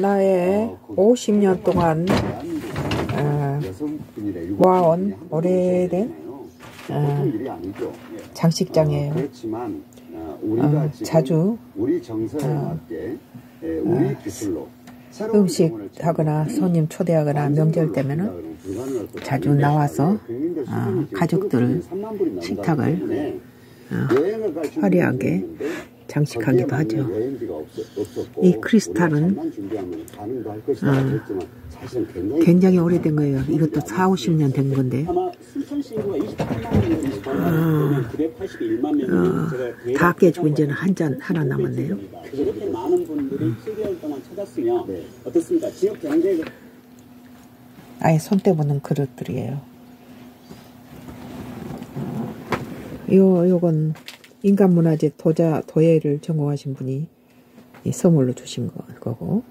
나의 50년 동안 어, 모아온 오래된 어, 장식장이에요. 어, 자주 우리 정서에 어, 맞게 예, 우리 기술로 새로운 음식 경험을 하거나 손님 초대하거나 명절 때면은 자주 나와서 어, 가족들 식탁을 어, 화려하게 장식하기도 하죠. 이 크리스탈은 어, 굉장히 오래된 거예요. 이것도 4, 50년 된 건데 아마 순천신구가 28만 명이 되면 981만 명이 어, 다 깨지고 이제는 한 잔 하나 남았네요. 이렇게 많은 분들이 7개월 동안 찾았으면 어떻습니까? 지역 경제 아예 손때 보는 그릇들이에요. 요, 요건 인간문화재 도자, 도예를 전공하신 분이 이 선물로 주신 거, 거고,